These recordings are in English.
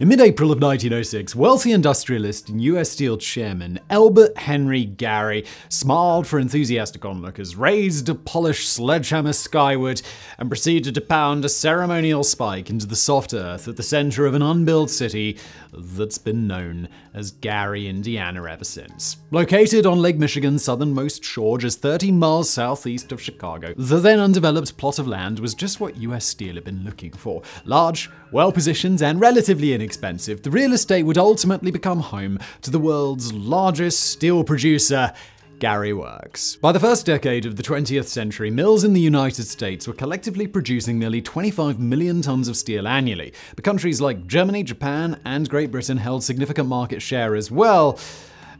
In mid April of 1906, wealthy industrialist and US Steel chairman Elbert Henry Gary smiled for enthusiastic onlookers, raised a polished sledgehammer skyward, and proceeded to pound a ceremonial spike into the soft earth at the center of an unbuilt city that's been known as Gary, Indiana ever since. Located on Lake Michigan's southernmost shore, just 30 miles southeast of Chicago, the then undeveloped plot of land was just what US Steel had been looking for. Large, well positioned, and relatively inexpensive expensive, the real estate would ultimately become home to the world's largest steel producer, Gary Works. By the first decade of the 20th century, mills in the United States were collectively producing nearly 25 million tons of steel annually. But countries like Germany, Japan, and Great Britain held significant market share as well.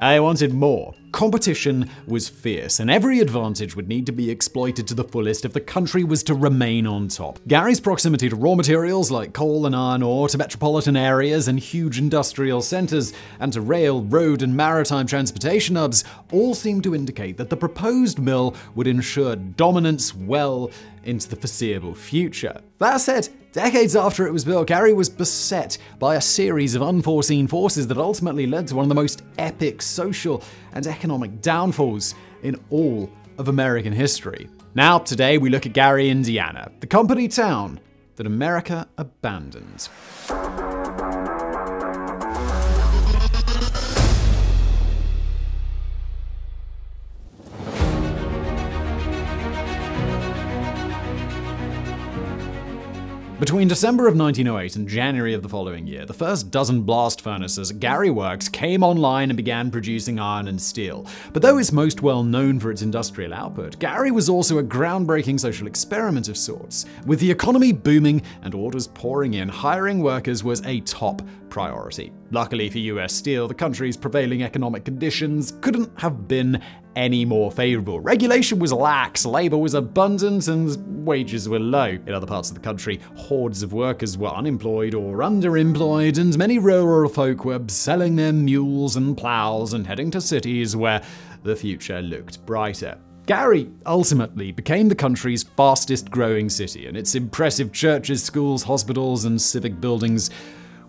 I wanted more. Competition was fierce, and every advantage would need to be exploited to the fullest if the country was to remain on top. Gary's proximity to raw materials like coal and iron ore, to metropolitan areas and huge industrial centers, and to rail, road, and maritime transportation hubs all seemed to indicate that the proposed mill would ensure dominance well into the foreseeable future. That said, decades after it was built, Gary was beset by a series of unforeseen forces that ultimately led to one of the most epic social and economic downfalls in all of American history. Now, today we look at Gary, Indiana, the company town that America abandoned. Between December of 1908 and January of the following year, the first dozen blast furnaces at Gary Works came online and began producing iron and steel. But though it's most well known for its industrial output, Gary was also a groundbreaking social experiment of sorts. With the economy booming and orders pouring in, hiring workers was a top priority. Luckily for US Steel, the country's prevailing economic conditions couldn't have been any more favorable. Regulation was lax, labor was abundant, and wages were low. In other parts of the country, hordes of workers were unemployed or underemployed, and many rural folk were selling their mules and plows and heading to cities where the future looked brighter. Gary ultimately became the country's fastest growing city, and its impressive churches, schools, hospitals, and civic buildings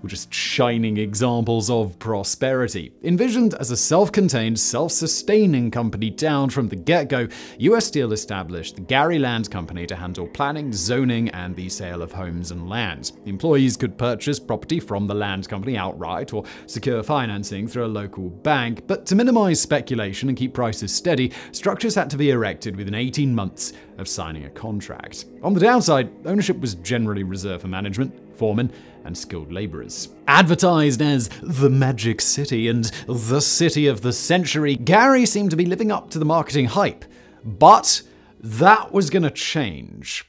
were just shining examples of prosperity. Envisioned as a self contained, self sustaining company down from the get go, US Steel established the Gary Land Company to handle planning, zoning, and the sale of homes and lands. Employees could purchase property from the land company outright or secure financing through a local bank, but to minimize speculation and keep prices steady, structures had to be erected within 18 months of signing a contract. On the downside, ownership was generally reserved for management, foremen, and skilled laborers. Advertised as the Magic City and the City of the Century, Gary seemed to be living up to the marketing hype. But that was going to change.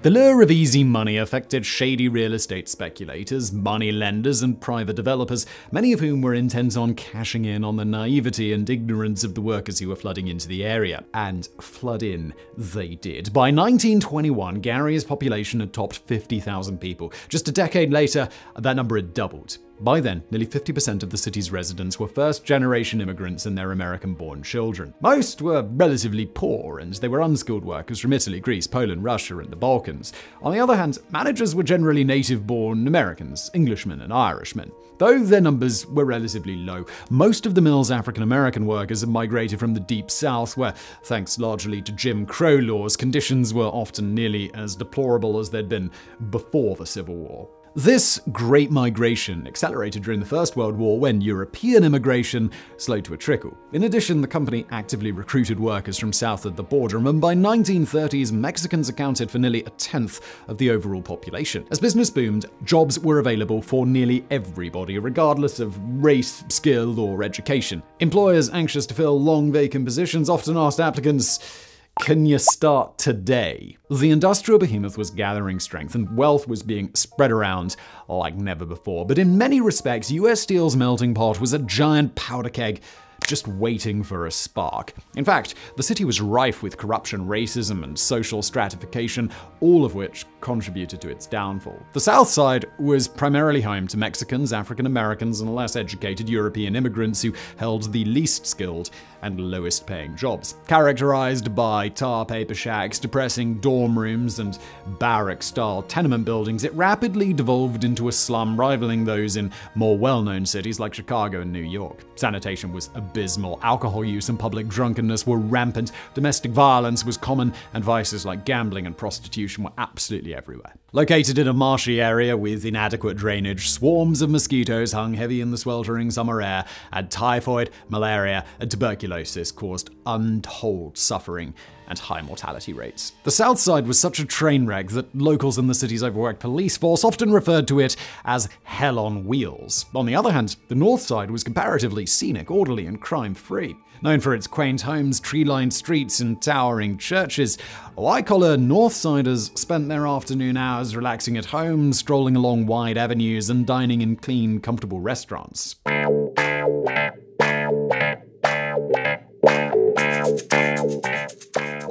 The lure of easy money affected shady real estate speculators, money lenders, and private developers, many of whom were intent on cashing in on the naivety and ignorance of the workers who were flooding into the area. And flood in they did. By 1921, Gary's population had topped 50,000 people. Just a decade later, that number had doubled. By then, nearly 50% of the city's residents were first generation immigrants and their American born children. Most were relatively poor, and they were unskilled workers from Italy, Greece, Poland, Russia, and the Balkans. On the other hand, managers were generally native born Americans, Englishmen, and Irishmen. Though their numbers were relatively low, most of the mill's African American workers had migrated from the Deep South, where, thanks largely to Jim Crow laws, conditions were often nearly as deplorable as they'd been before the Civil War. This great migration accelerated during the First World War when European immigration slowed to a trickle. In addition, the company actively recruited workers from south of the border, and by 1930s, Mexicans accounted for nearly a tenth of the overall population. As business boomed, jobs were available for nearly everybody, regardless of race, skill, or education. Employers anxious to fill long vacant positions often asked applicants, can you start today? The industrial behemoth was gathering strength and wealth was being spread around like never before. But in many respects, US Steel's melting pot was a giant powder keg just waiting for a spark. In fact, the city was rife with corruption, racism, and social stratification, all of which contributed to its downfall. The South Side was primarily home to Mexicans, African Americans, and less educated European immigrants who held the least skilled and lowest paying jobs. Characterized by tar paper shacks, depressing dorm rooms, and barrack style tenement buildings, it rapidly devolved into a slum rivaling those in more well known cities like Chicago and New York. Sanitation was abysmal, alcohol use and public drunkenness were rampant, domestic violence was common, and vices like gambling and prostitution were absolutely everywhere. Located in a marshy area with inadequate drainage, swarms of mosquitoes hung heavy in the sweltering summer air, and typhoid, malaria, and tuberculosis caused untold suffering and high mortality rates. The South Side was such a train wreck that locals in the city's overworked police force often referred to it as hell on wheels. On the other hand, the North Side was comparatively scenic, orderly, and crime free. Known for its quaint homes, tree lined streets, and towering churches, white collar Northsiders spent their afternoon hours relaxing at home, strolling along wide avenues, and dining in clean, comfortable restaurants.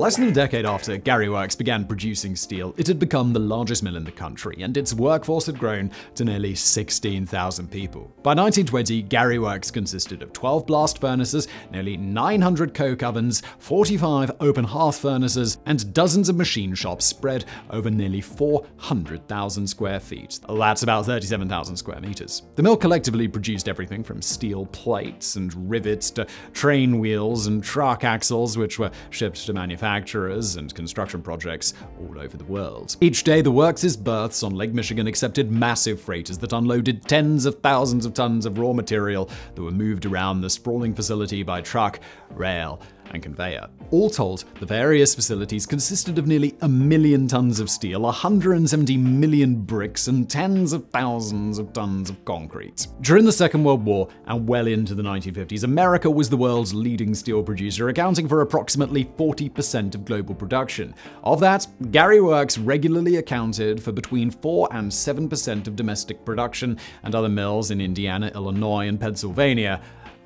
Less than a decade after Gary Works began producing steel, it had become the largest mill in the country, and its workforce had grown to nearly 16,000 people. By 1920, Gary Works consisted of 12 blast furnaces, nearly 900 coke ovens, 45 open hearth furnaces, and dozens of machine shops spread over nearly 400,000 square feet. That's about 37,000 square meters. The mill collectively produced everything from steel plates and rivets to train wheels and truck axles, which were shipped to manufacturers manufacturers and construction projects all over the world. Each day, the works' berths on Lake Michigan accepted massive freighters that unloaded tens of thousands of tons of raw material that were moved around the sprawling facility by truck, rail, and conveyor. All told, the various facilities consisted of nearly a million tons of steel, 170 million bricks, and tens of thousands of tons of concrete. During the Second World War and well into the 1950s, America was the world's leading steel producer, accounting for approximately 40% of global production. Of that, Gary Works regularly accounted for between 4 and 7% of domestic production, and other mills in Indiana, Illinois, and Pennsylvania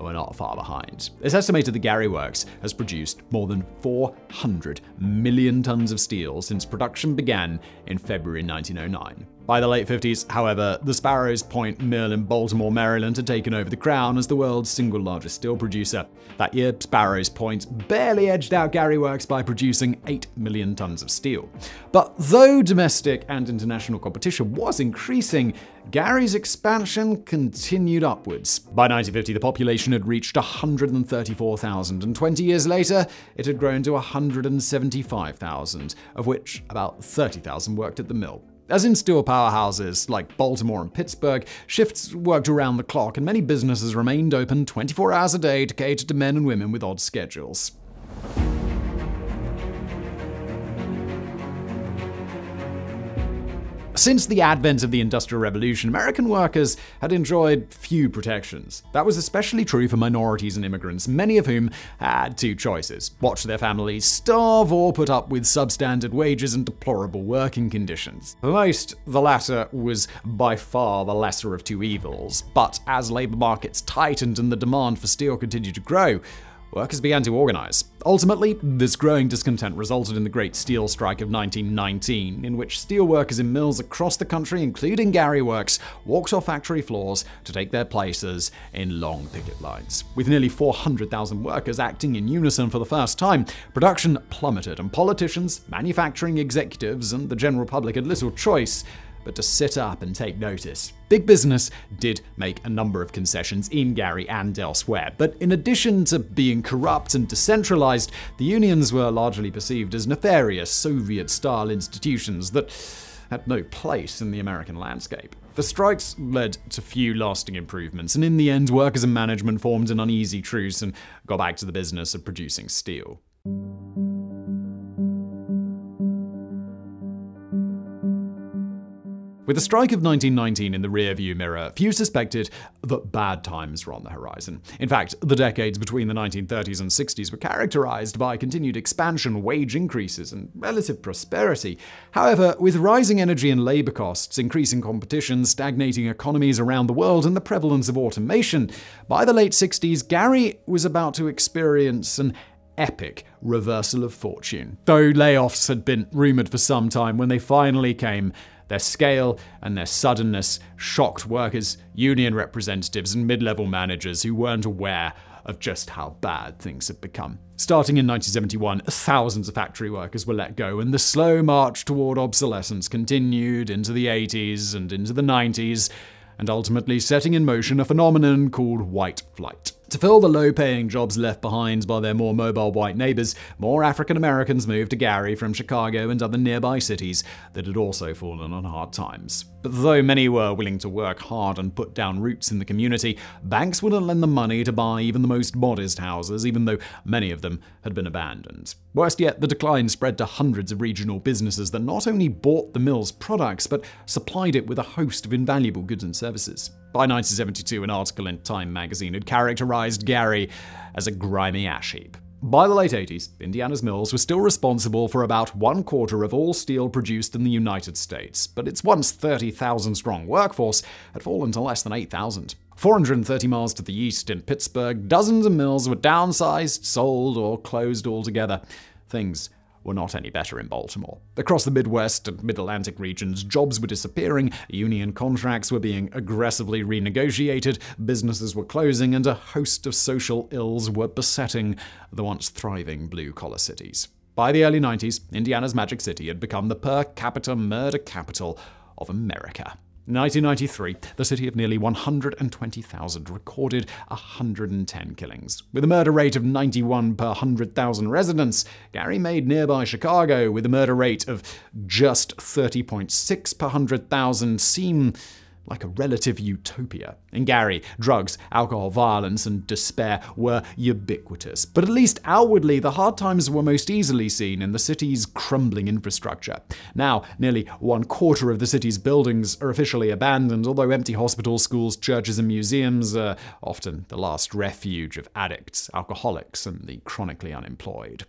are not far behind. It's estimated that Gary Works has produced more than 400 million tons of steel since production began in February 1909. By the late 50s, however, the Sparrows Point Mill in Baltimore, Maryland had taken over the crown as the world's single largest steel producer. That year, Sparrows Point barely edged out Gary Works by producing 8 million tons of steel. But though domestic and international competition was increasing, Gary's expansion continued upwards. By 1950, the population had reached 134,000, and 20 years later, it had grown to 175,000, of which about 30,000 worked at the mill. As in steel powerhouses like Baltimore and Pittsburgh, shifts worked around the clock, and many businesses remained open 24 hours a day to cater to men and women with odd schedules. Since the advent of the Industrial Revolution, American workers had enjoyed few protections. That was especially true for minorities and immigrants, many of whom had two choices watch their families starve or put up with substandard wages and deplorable working conditions. For most, the latter was by far the lesser of two evils, but as labor markets tightened and the demand for steel continued to grow, workers began to organize. Ultimately, this growing discontent resulted in the Great Steel Strike of 1919, in which steelworkers in mills across the country, including Gary Works, walked off factory floors to take their places in long picket lines. With nearly 400,000 workers acting in unison for the first time, production plummeted, and politicians, manufacturing executives, and the general public had little choice but to sit up and take notice. Big business did make a number of concessions in Gary and elsewhere, but in addition to being corrupt and decentralized, the unions were largely perceived as nefarious Soviet style institutions that had no place in the American landscape. The strikes led to few lasting improvements, and in the end, workers and management formed an uneasy truce and got back to the business of producing steel. With the strike of 1919 in the rearview mirror, few suspected that bad times were on the horizon. In fact, the decades between the 1930s and 60s were characterized by continued expansion, wage increases, and relative prosperity. However, with rising energy and labor costs, increasing competition, stagnating economies around the world, and the prevalence of automation, by the late 60s, Gary was about to experience an epic reversal of fortune. Though layoffs had been rumored for some time, when they finally came, their scale and their suddenness shocked workers, union representatives, and mid level managers who weren't aware of just how bad things had become. Starting in 1971, thousands of factory workers were let go, and the slow march toward obsolescence continued into the 80s and into the 90s, and ultimately setting in motion a phenomenon called white flight. To fill the low paying jobs left behind by their more mobile white neighbors, more African Americans moved to Gary from Chicago and other nearby cities that had also fallen on hard times. But though many were willing to work hard and put down roots in the community, banks wouldn't lend them money to buy even the most modest houses, even though many of them had been abandoned. Worst yet, the decline spread to hundreds of regional businesses that not only bought the mill's products, but supplied it with a host of invaluable goods and services. By 1972, an article in Time magazine had characterized Gary as a grimy ash heap. By the late 80s, Indiana's mills were still responsible for about one quarter of all steel produced in the United States, but its once 30,000 strong workforce had fallen to less than 8,000. 430 miles to the east in Pittsburgh, dozens of mills were downsized, sold, or closed altogether. Things were not any better in Baltimore. Across the Midwest and Mid Atlantic regions, jobs were disappearing, union contracts were being aggressively renegotiated, businesses were closing, and a host of social ills were besetting the once thriving blue collar cities. By the early 90s, Indiana's Magic City had become the per capita murder capital of America. 1993, the city of nearly 120,000 recorded 110 killings. With a murder rate of 91 per 100,000 residents, Gary made nearby Chicago, with a murder rate of just 30.6 per 100,000, seem like a relative utopia. In Gary, drugs, alcohol, violence, and despair were ubiquitous. But at least outwardly, the hard times were most easily seen in the city's crumbling infrastructure. Now, nearly one quarter of the city's buildings are officially abandoned, although empty hospitals, schools, churches, and museums are often the last refuge of addicts, alcoholics, and the chronically unemployed.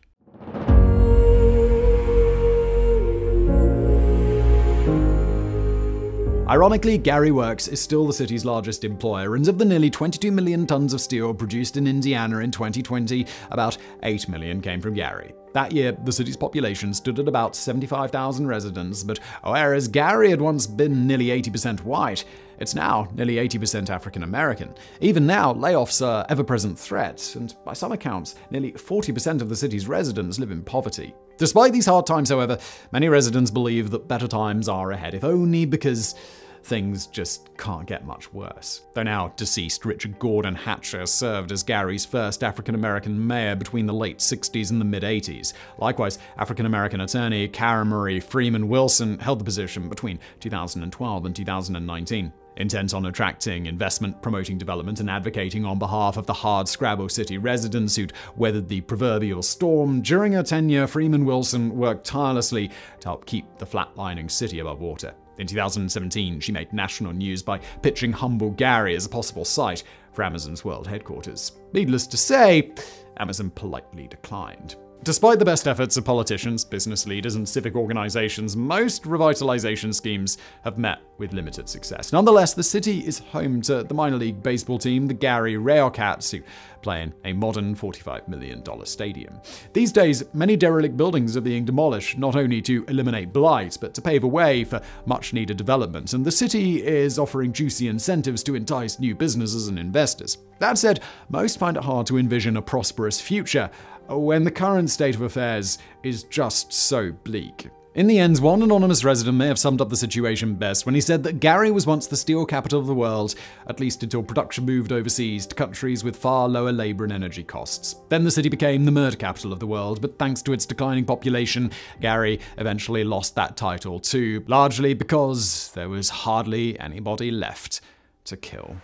Ironically, Gary Works is still the city's largest employer, and of the nearly 22 million tons of steel produced in Indiana in 2020, about 8 million came from Gary. That year, the city's population stood at about 75,000 residents, but whereas Gary had once been nearly 80% white, it's now nearly 80% African American. Even now, layoffs are ever present threats, and by some accounts, nearly 40% of the city's residents live in poverty. Despite these hard times, however, many residents believe that better times are ahead, if only because things just can't get much worse. Though now deceased Richard Gordon Hatcher served as Gary's first African American mayor between the late 60s and the mid 80s. Likewise, African American attorney Karen Marie Freeman Wilson held the position between 2012 and 2019. Intent on attracting investment, promoting development, and advocating on behalf of the hard Scrabble City residents who'd weathered the proverbial storm, during her tenure, Freeman Wilson worked tirelessly to help keep the flatlining city above water. In 2017, she made national news by pitching humble Gary as a possible site for Amazon's world headquarters. Needless to say, Amazon politely declined. Despite the best efforts of politicians, business leaders, and civic organizations, most revitalization schemes have met with limited success. Nonetheless, the city is home to the minor league baseball team, the Gary Railcats, who play in a modern $45 million stadium. These days, many derelict buildings are being demolished, not only to eliminate blight, but to pave a way for much needed development, and the city is offering juicy incentives to entice new businesses and investors. That said, most find it hard to envision a prosperous future when the current state of affairs is just so bleak. In the end, one anonymous resident may have summed up the situation best when he said that Gary was once the steel capital of the world, at least until production moved overseas to countries with far lower labor and energy costs. Then the city became the murder capital of the world, but thanks to its declining population, Gary eventually lost that title too, largely because there was hardly anybody left to kill.